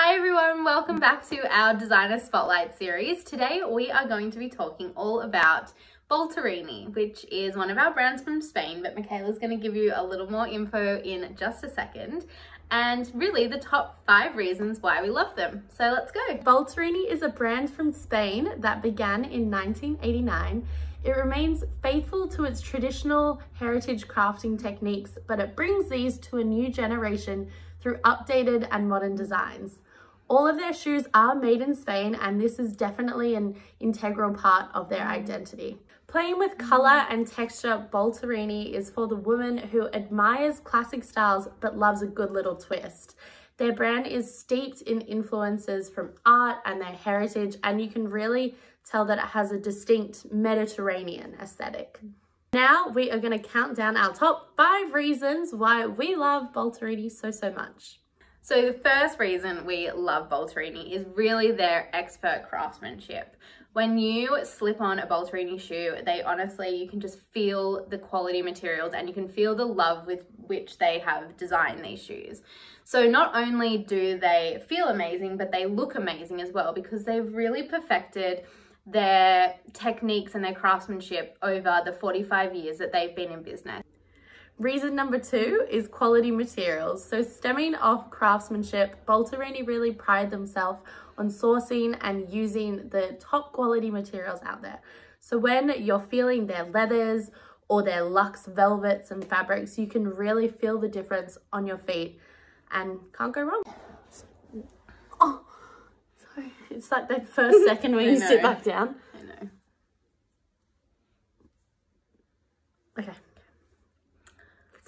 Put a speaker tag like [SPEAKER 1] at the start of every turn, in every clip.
[SPEAKER 1] Hi everyone, welcome back to our designer spotlight series. Today we are going to be talking all about Baltarini, which is one of our brands from Spain, but Mikala's going to give you a little more info in just a second and really the top five reasons why we love them. So let's go.
[SPEAKER 2] Baltarini is a brand from Spain that began in 1989. It remains faithful to its traditional heritage crafting techniques, but it brings these to a new generation through updated and modern designs. All of their shoes are made in Spain and this is definitely an integral part of their mm. identity. Playing with colour and texture, Baltarini is for the woman who admires classic styles but loves a good little twist. Their brand is steeped in influences from art and their heritage and you can really tell that it has a distinct Mediterranean aesthetic. Now we are going to count down our top five reasons why we love Baltarini so, so much.
[SPEAKER 1] So the first reason we love Baltarini is really their expert craftsmanship. When you slip on a Baltarini shoe, they honestly, you can just feel the quality materials and you can feel the love with which they have designed these shoes. So not only do they feel amazing, but they look amazing as well because they've really perfected their techniques and their craftsmanship over the 45 years that they've been in business.
[SPEAKER 2] Reason number two is quality materials. So stemming off craftsmanship, Baltarini really pride themselves on sourcing and using the top quality materials out there. So when you're feeling their leathers or their luxe velvets and fabrics, you can really feel the difference on your feet and can't go wrong. Oh, sorry. It's like that first second when you sit back down.
[SPEAKER 1] I know.
[SPEAKER 2] Okay.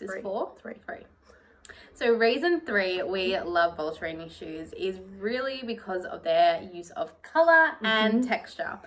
[SPEAKER 1] This
[SPEAKER 2] Three.
[SPEAKER 1] is four?
[SPEAKER 2] Three.
[SPEAKER 1] Three. So reason three we love Baltarini shoes is really because of their use of color and texture.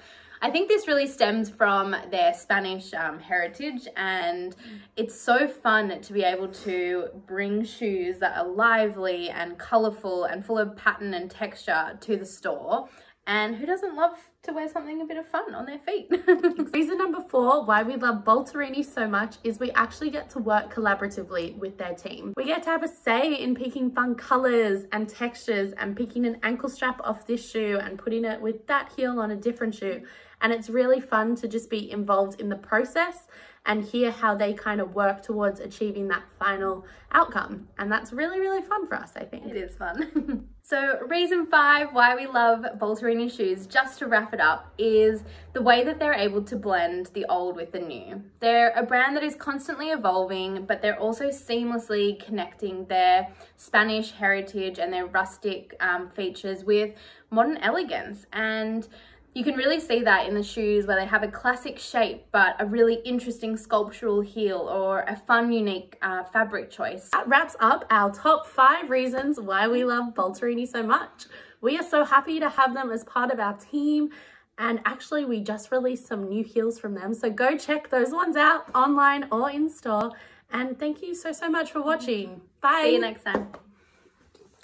[SPEAKER 1] I think this really stems from their Spanish um, heritage and it's so fun to be able to bring shoes that are lively and colorful and full of pattern and texture to the store. And who doesn't love to wear something a bit of fun on their feet?
[SPEAKER 2] Reason number four why we love Baltarini so much is we actually get to work collaboratively with their team. We get to have a say in picking fun colors and textures and picking an ankle strap off this shoe and putting it with that heel on a different shoe. And it's really fun to just be involved in the process and hear how they kind of work towards achieving that final outcome. And that's really, really fun for us, I think.
[SPEAKER 1] It is fun. so reason five why we love Baltarini shoes, just to wrap it up, is the way that they're able to blend the old with the new. They're a brand that is constantly evolving, but they're also seamlessly connecting their Spanish heritage and their rustic um, features with modern elegance. And you can really see that in the shoes where they have a classic shape but a really interesting sculptural heel or a fun unique uh, fabric choice.
[SPEAKER 2] That wraps up our top five reasons why we love Baltarini so much. We are so happy to have them as part of our team and actually we just released some new heels from them so go check those ones out online or in store and thank you so so much for watching. Bye.
[SPEAKER 1] See you next time.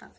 [SPEAKER 1] That's fine.